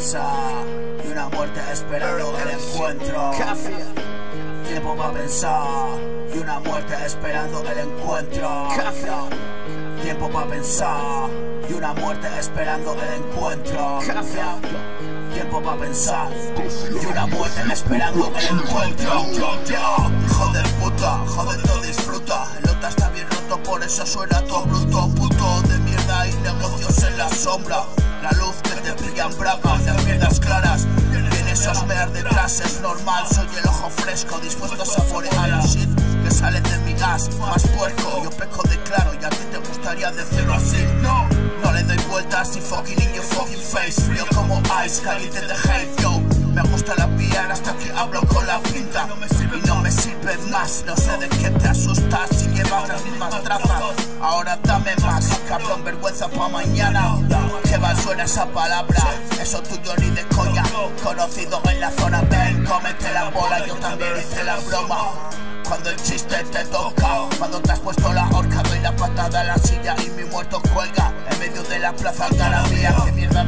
pensar y una muerte esperando el encuentro. Tiempo para pensar y una muerte esperando el encuentro. Tiempo para pensar y una muerte esperando el encuentro. Tiempo para pensar y una muerte esperando el encuentro. Hijo de puta, joder, disfruta. El otro está bien roto, por eso suena todo bruto. Puto de mierda y negocios en la sombra. La luz que te brillan bravas, las mierdas claras. Tienes ver detrás, es normal. Soy el ojo fresco, dispuesto a saborear el shit que sale de mi gas. Más puerco, yo peco de claro y a ti te gustaría decirlo así. No, no le doy vueltas y fucking in your fucking face. Frío como ice, caliente de hate, yo. Me gusta la piel hasta que hablo con la pinta Y no me sirve más, no sé de qué te asustas Si llevas las mismas trazas Ahora dame más, cabrón, vergüenza pa' mañana. Que va suena esa palabra. Eso tuyo ni de coña. Conocido en la zona, ven, cómete la bola. Yo también hice la broma. Cuando el chiste te toca. Cuando te has puesto la horca doy la patada a la silla y mi muerto cuelga. En medio de la plaza mía Que mierda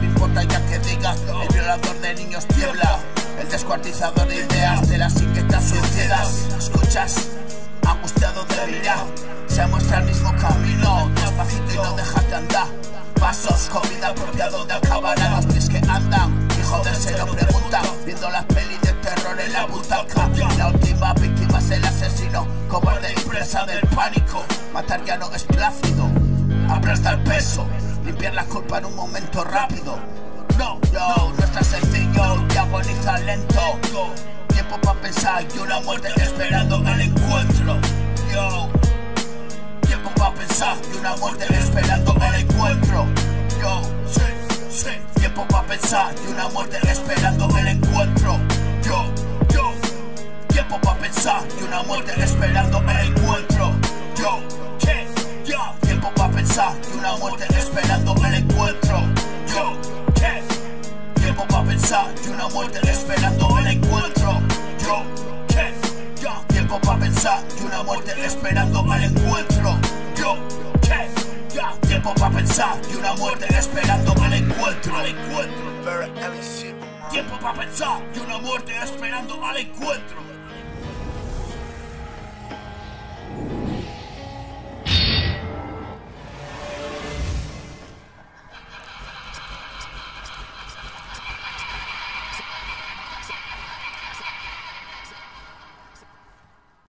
Presa del pánico. Matar ya no es plácido. Aplasta el peso. Limpiar la culpa en un momento rápido. No, no, no está sencillo. Y agoniza lento. Tiempo para pensar y una muerte esperando el encuentro. Yo Tiempo para pensar y una muerte esperando el encuentro. Yo, sí, sí. Tiempo para pensar y una muerte esperando el encuentro. Yo Tiempo para pensar y una muerte esperando el encuentro Yo, ¿qué? Ya, tiempo para pensar y una muerte esperando el encuentro Yo, ¿qué? Tiempo para pensar y una muerte esperando el encuentro Yo, ¿qué? Ya, tiempo para pensar y una muerte esperando el encuentro Yo, ¿qué? Ya, tiempo para pensar y una muerte esperando el encuentro El encuentro Tiempo para pensar y una muerte esperando al encuentro